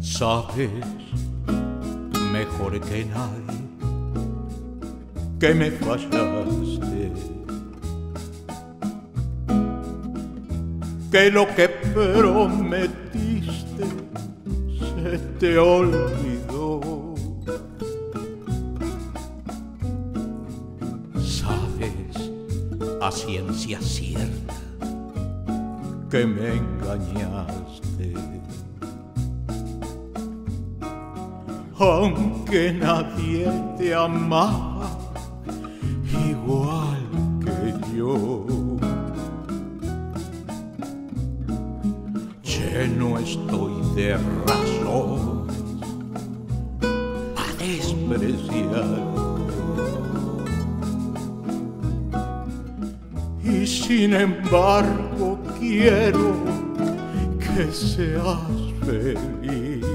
Sabes mejor que nadie que me fallaste, que lo que prometiste se te olvidó. A ciencia cierta que me engañaste. Aunque nadie te amaba igual que yo. Lleno estoy de razón a despreciar. Y sin embargo quiero que seas feliz.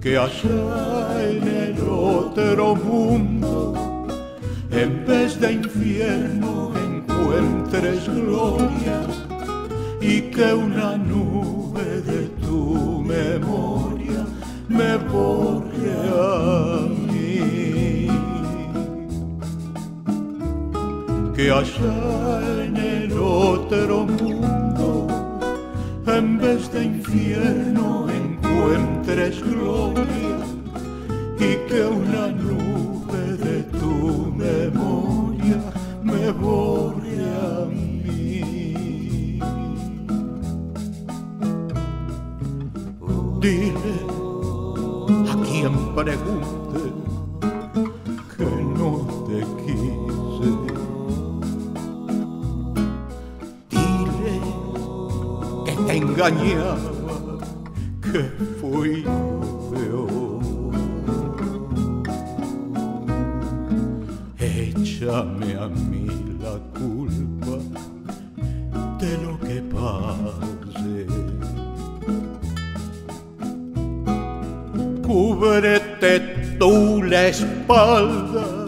Que allá en el otro mundo, en vez de infierno, encuentres gloria y que una nube de tu memoria me borre Que allá en el otro mundo, en vez de infierno, encuentres gloria y que una nube de tu memoria me borre a mí. Dile a quien pregunte engañaba, que fui peor. Échame a mí la culpa de lo que pase. Cúbrete tú la espalda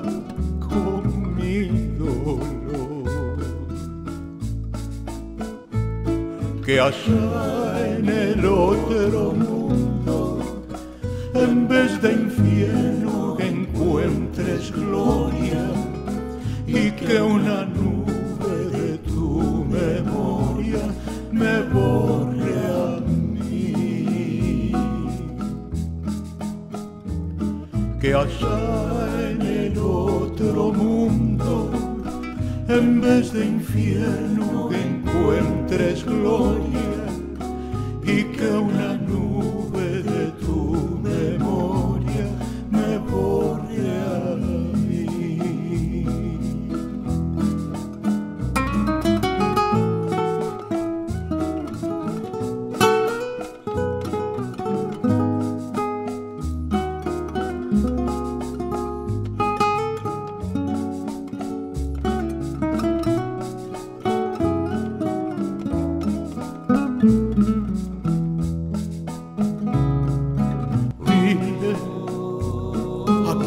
Que allá en el otro mundo, en vez de infierno, encuentres gloria y que una nube de tu memoria me borre a mí. Que allá en el otro mundo, en vez de infierno, encuentres gloria y que una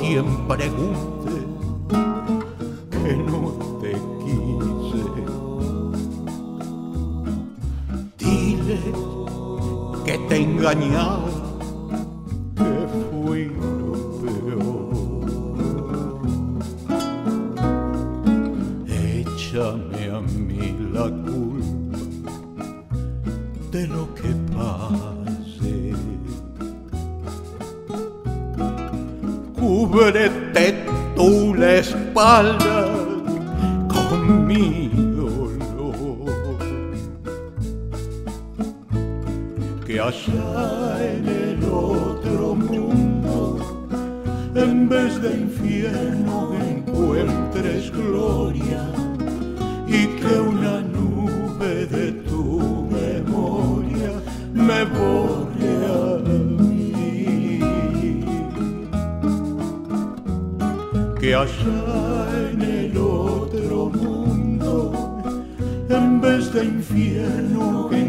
quien pregunte que no te quise. Dile que te engañaba, que fui lo peor. Échame a mí la culpa Cúbrete tú la espalda con mi dolor. Que allá en el otro mundo, en vez de infierno, encuentres gloria Allá en el otro mundo, en vez de infierno, gloria